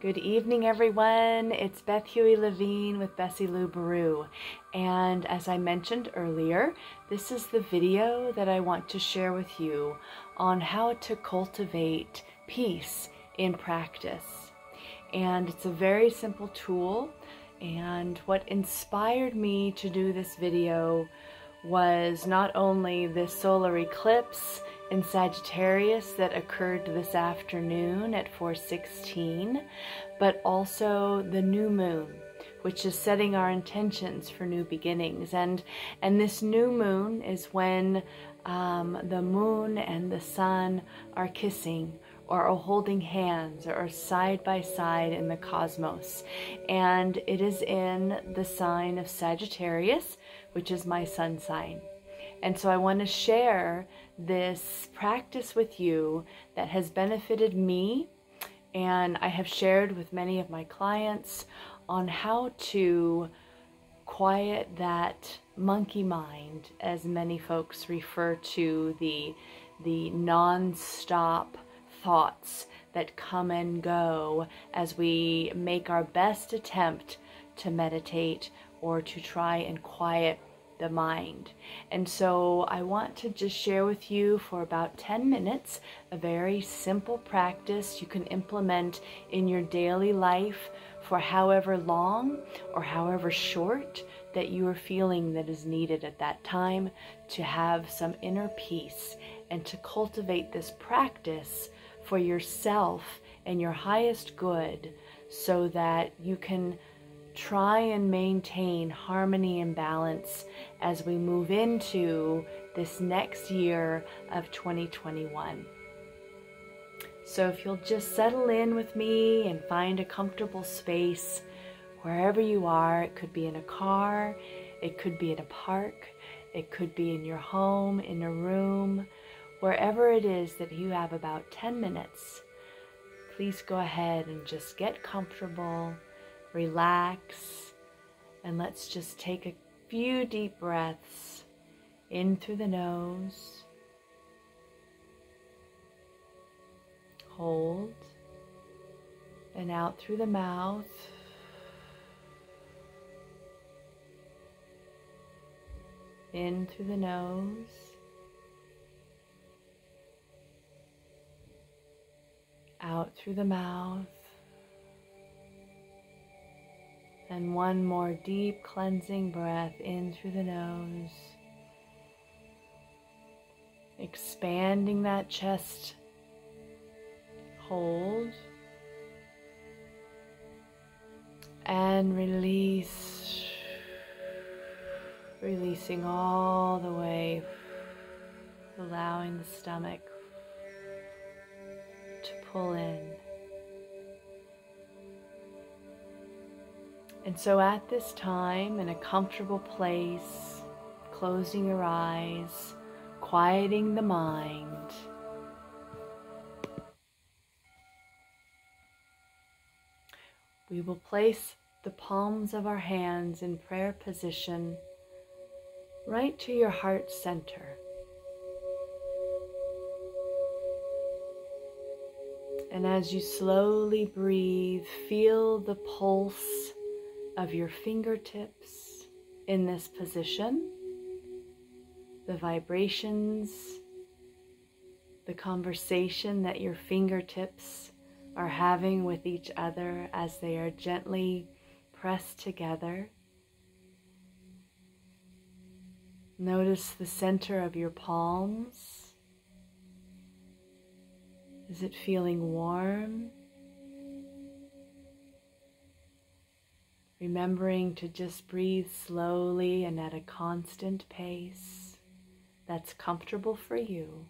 Good evening, everyone. It's Beth Huey Levine with Bessie Lou Brew. And as I mentioned earlier, this is the video that I want to share with you on how to cultivate peace in practice. And it's a very simple tool. And what inspired me to do this video was not only this solar eclipse in Sagittarius that occurred this afternoon at 416, but also the new moon, which is setting our intentions for new beginnings. And, and this new moon is when um, the moon and the sun are kissing or are holding hands or are side by side in the cosmos. And it is in the sign of Sagittarius, which is my sun sign. And so I want to share this practice with you that has benefited me. And I have shared with many of my clients on how to quiet that monkey mind as many folks refer to the the non-stop thoughts that come and go as we make our best attempt to meditate or to try and quiet the mind. And so I want to just share with you for about 10 minutes a very simple practice you can implement in your daily life for however long or however short that you are feeling that is needed at that time to have some inner peace and to cultivate this practice for yourself and your highest good so that you can try and maintain harmony and balance as we move into this next year of 2021. So, if you'll just settle in with me and find a comfortable space wherever you are, it could be in a car, it could be in a park, it could be in your home, in a room, wherever it is that you have about 10 minutes, please go ahead and just get comfortable relax, and let's just take a few deep breaths in through the nose. Hold and out through the mouth. In through the nose. Out through the mouth. And one more deep cleansing breath in through the nose. Expanding that chest. Hold. And release. Releasing all the way. Allowing the stomach to pull in. And so at this time, in a comfortable place, closing your eyes, quieting the mind, we will place the palms of our hands in prayer position right to your heart center. And as you slowly breathe, feel the pulse of your fingertips in this position, the vibrations, the conversation that your fingertips are having with each other as they are gently pressed together. Notice the center of your palms. Is it feeling warm? Remembering to just breathe slowly and at a constant pace that's comfortable for you.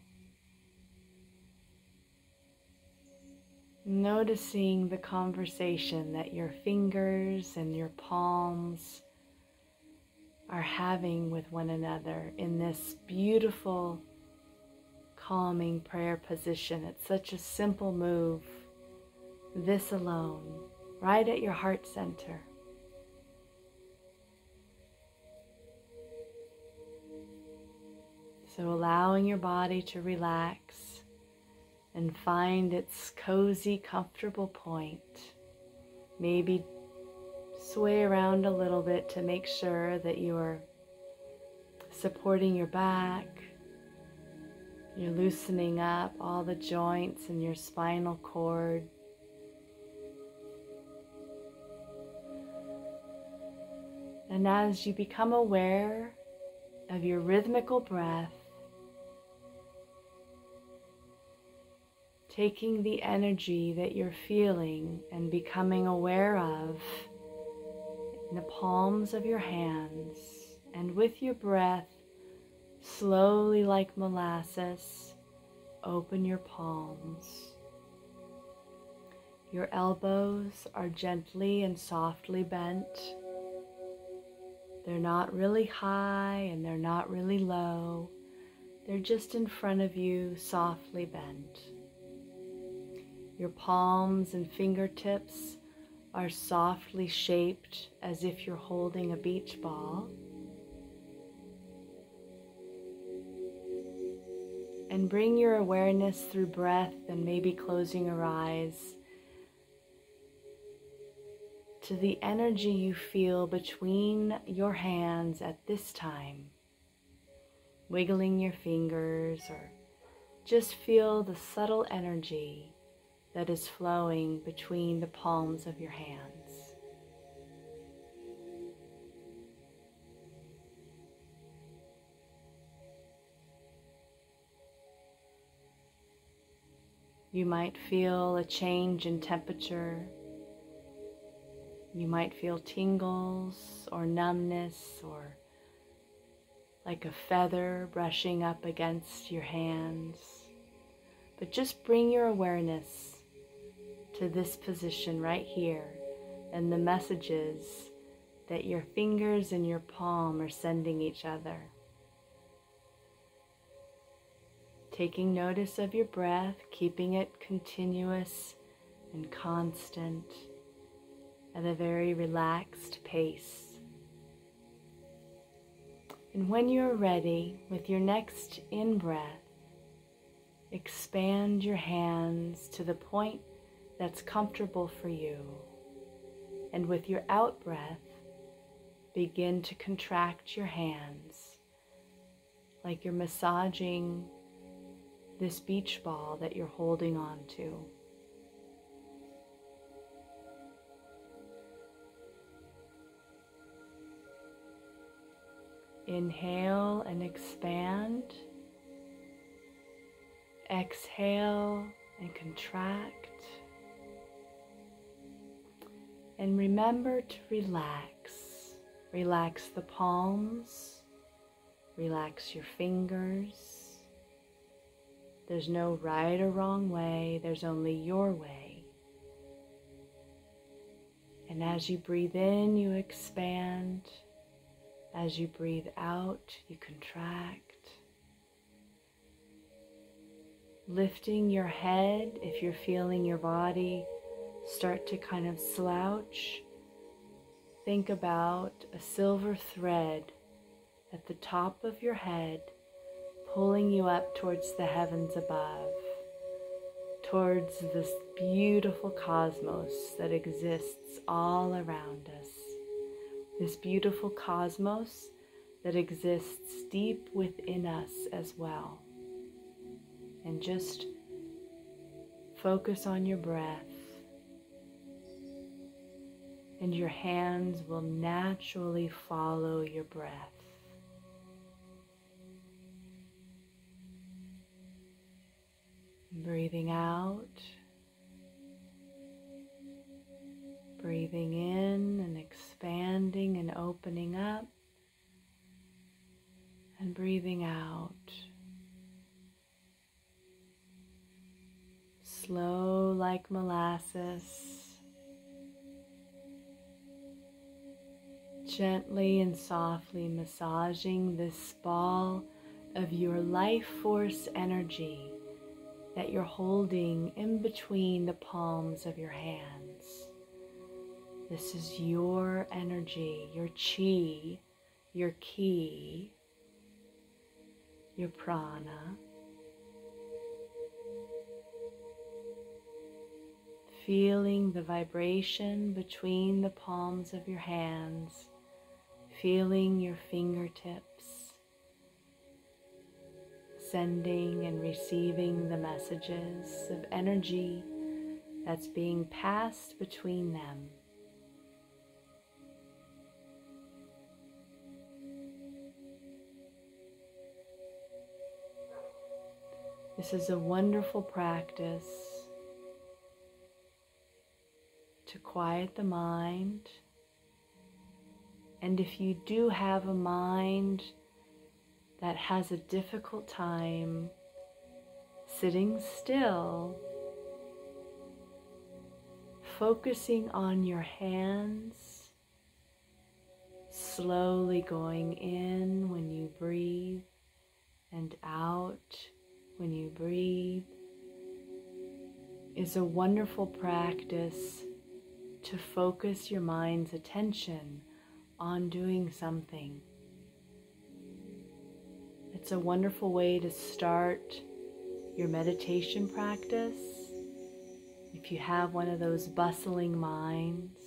Noticing the conversation that your fingers and your palms are having with one another in this beautiful, calming prayer position. It's such a simple move, this alone, right at your heart center. So allowing your body to relax and find its cozy, comfortable point. Maybe sway around a little bit to make sure that you are supporting your back. You're loosening up all the joints in your spinal cord. And as you become aware of your rhythmical breath, taking the energy that you're feeling and becoming aware of in the palms of your hands, and with your breath, slowly like molasses, open your palms. Your elbows are gently and softly bent. They're not really high and they're not really low. They're just in front of you, softly bent. Your palms and fingertips are softly shaped as if you're holding a beach ball. And bring your awareness through breath and maybe closing your eyes to the energy you feel between your hands at this time. Wiggling your fingers or just feel the subtle energy that is flowing between the palms of your hands. You might feel a change in temperature you might feel tingles or numbness or like a feather brushing up against your hands. But just bring your awareness to this position right here and the messages that your fingers and your palm are sending each other. Taking notice of your breath, keeping it continuous and constant at a very relaxed pace. And when you're ready with your next in breath, expand your hands to the point that's comfortable for you. And with your out breath, begin to contract your hands like you're massaging this beach ball that you're holding on to. Inhale and expand. Exhale and contract. And remember to relax. Relax the palms. Relax your fingers. There's no right or wrong way, there's only your way. And as you breathe in, you expand. As you breathe out, you contract. Lifting your head if you're feeling your body start to kind of slouch. Think about a silver thread at the top of your head pulling you up towards the heavens above, towards this beautiful cosmos that exists all around us this beautiful cosmos that exists deep within us as well. And just focus on your breath, and your hands will naturally follow your breath. Breathing out. Breathing in and expanding and opening up, and breathing out. Slow like molasses, gently and softly massaging this ball of your life force energy that you're holding in between the palms of your hands. This is your energy, your chi, your ki, your prana. feeling the vibration between the palms of your hands, feeling your fingertips, sending and receiving the messages of energy that's being passed between them. This is a wonderful practice to quiet the mind. And if you do have a mind that has a difficult time sitting still, focusing on your hands, slowly going in when you breathe and out when you breathe, is a wonderful practice to focus your mind's attention on doing something. It's a wonderful way to start your meditation practice. If you have one of those bustling minds,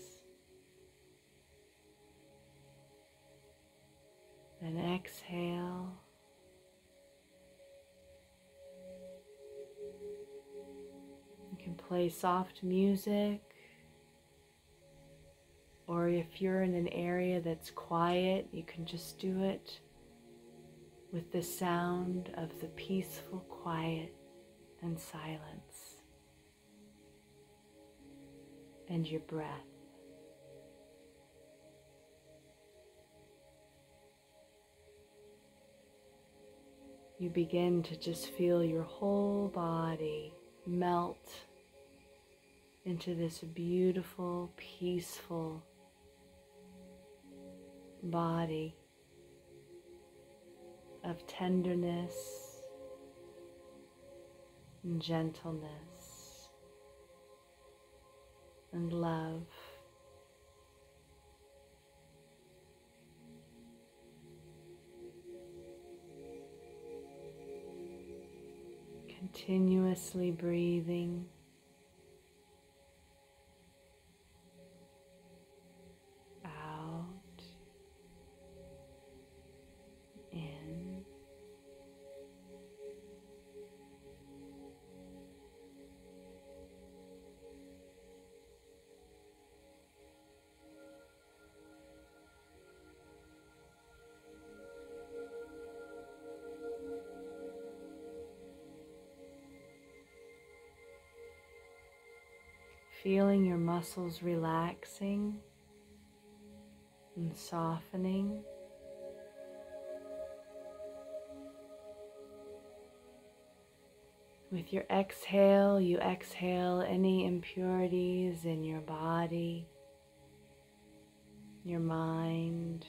then exhale. You can play soft music or if you're in an area that's quiet, you can just do it with the sound of the peaceful quiet and silence and your breath. You begin to just feel your whole body melt into this beautiful, peaceful body of tenderness and gentleness and love. Continuously breathing. Feeling your muscles relaxing and softening. With your exhale, you exhale any impurities in your body, your mind,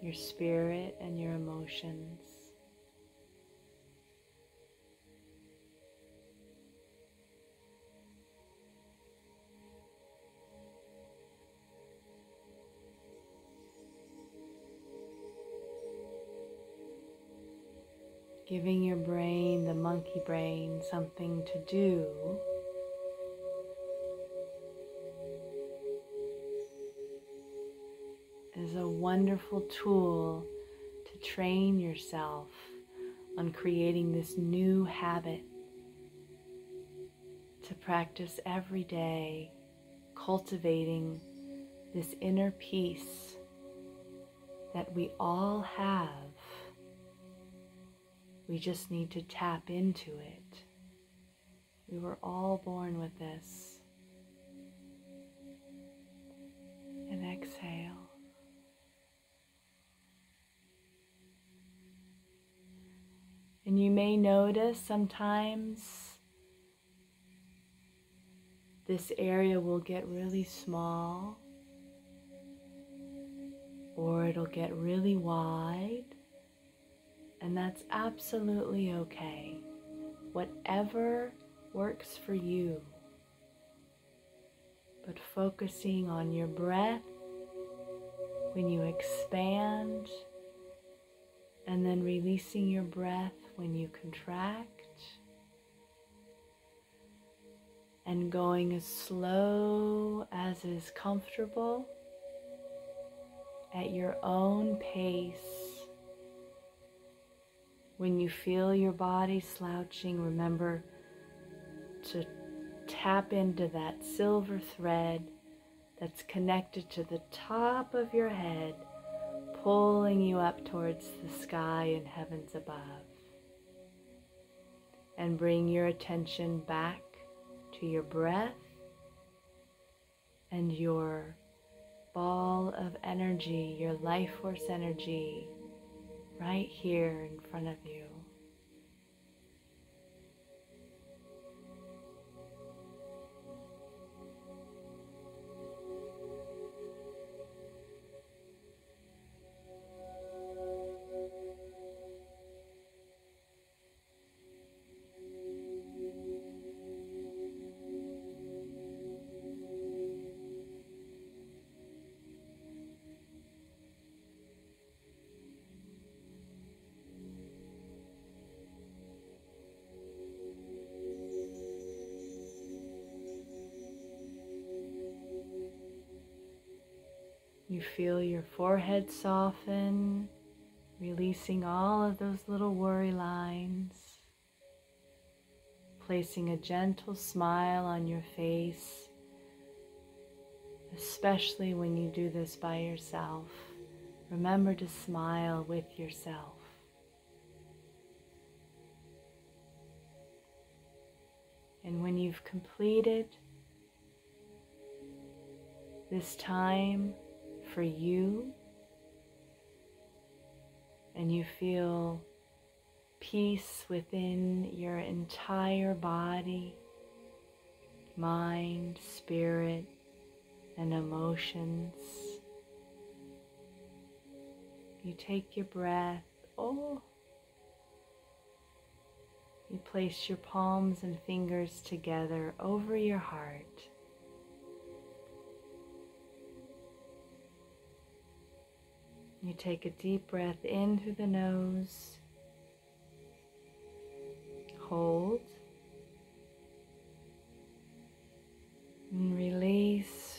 your spirit, and your emotions. Giving your brain, the monkey brain, something to do. is a wonderful tool to train yourself on creating this new habit to practice every day, cultivating this inner peace that we all have we just need to tap into it. We were all born with this. And exhale. And you may notice sometimes this area will get really small or it'll get really wide and that's absolutely okay. Whatever works for you. But focusing on your breath when you expand, and then releasing your breath when you contract. and going as slow as is comfortable at your own pace. When you feel your body slouching, remember to tap into that silver thread that's connected to the top of your head, pulling you up towards the sky and heavens above. And bring your attention back to your breath and your ball of energy, your life force energy, right here in front of you. Feel your forehead soften, releasing all of those little worry lines, placing a gentle smile on your face, especially when you do this by yourself. Remember to smile with yourself. And when you've completed this time for you and you feel peace within your entire body, mind, spirit, and emotions. You take your breath. Oh, you place your palms and fingers together over your heart. You take a deep breath in through the nose, hold, and release.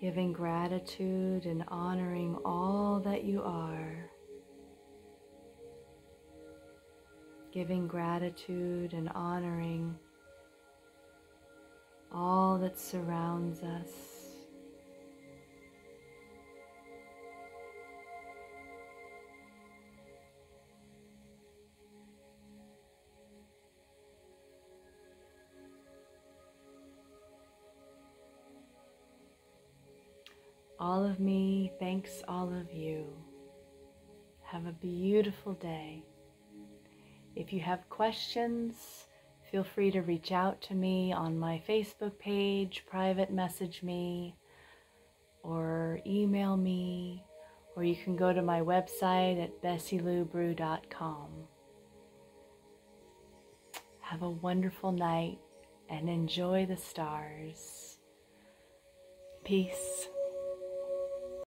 Giving gratitude and honoring all that you are. Giving gratitude and honoring all that surrounds us. All of me thanks all of you. Have a beautiful day. If you have questions, feel free to reach out to me on my Facebook page, private message me, or email me, or you can go to my website at bessieloubrew.com. Have a wonderful night and enjoy the stars. Peace.